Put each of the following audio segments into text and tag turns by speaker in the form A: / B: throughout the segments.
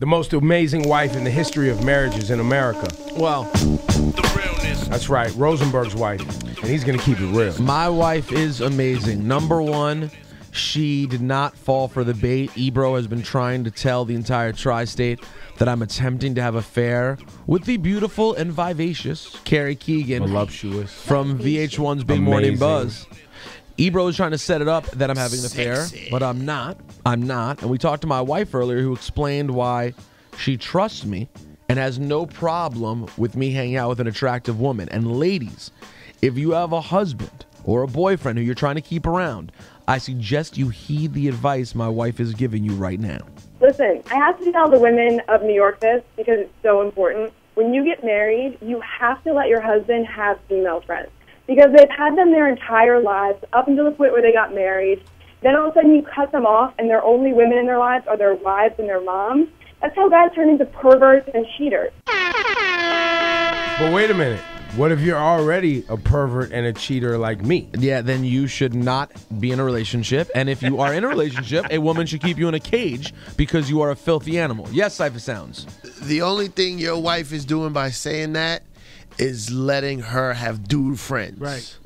A: the most amazing wife in the history of marriages in America.
B: Well,
A: That's right, Rosenberg's wife, and he's gonna keep it real.
B: my wife is amazing. Number one, she did not fall for the bait. Ebro has been trying to tell the entire tri-state that I'm attempting to have a affair with the beautiful and vivacious Carrie Keegan
A: Voluptuous.
B: from VH1's Big Morning Buzz. Ebro is trying to set it up that I'm having an affair, but I'm not. I'm not. And we talked to my wife earlier who explained why she trusts me and has no problem with me hanging out with an attractive woman. And ladies, if you have a husband or a boyfriend who you're trying to keep around, I suggest you heed the advice my wife is giving you right now.
C: Listen, I have to tell the women of New York this because it's so important. When you get married, you have to let your husband have female friends because they've had them their entire lives up until the point where they got married. Then all of a sudden you cut them off and their only women in their lives are their wives and their moms. That's how guys turn into perverts and cheaters.
A: But wait a minute. What if you're already a pervert and a cheater like me?
B: Yeah, then you should not be in a relationship. And if you are in a relationship, a woman should keep you in a cage because you are a filthy animal. Yes, Cipha Sounds.
D: The only thing your wife is doing by saying that is letting her have dude friends.
E: Right.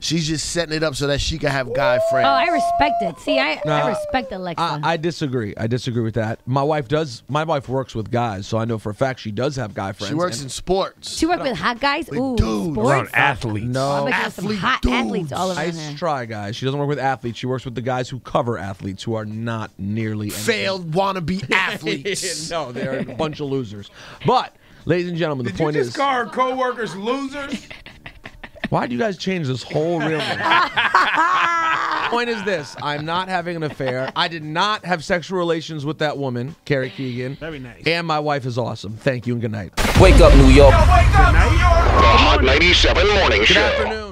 D: She's just setting it up so that she can have guy friends.
F: Oh, I respect it. See, I,
B: Nah,
F: I respect Alexa.
B: I, I disagree. I disagree with that. My wife does. My wife works with guys, so I know for a fact she does have guy friends.
D: she works in sports.
F: she works with hot guys. Ooh,
D: dudes.
F: sports.
A: Around athletes.
B: No.
F: bet you have some
D: Athlete
F: hot
D: dudes.
F: athletes all around
B: Nice
F: her.
B: try, guys. She doesn't work with athletes. She works with the guys who cover athletes who are not nearly anything.
D: Failed wannabe athletes.
B: no, they're a bunch of losers. But, ladies and gentlemen, the
A: Did you
B: point
A: just
B: is,
A: call our coworkers losers?
B: why do you guys change this whole realness? point is this: I'm not having an affair. I did not have sexual relations with that woman, Carrie Keegan.
E: Very nice.
B: And my wife is awesome. Thank you and good night.
G: Wake up, New York.
E: Good night.
H: The Hot 97 Morning
B: Good
H: Show.
B: afternoon.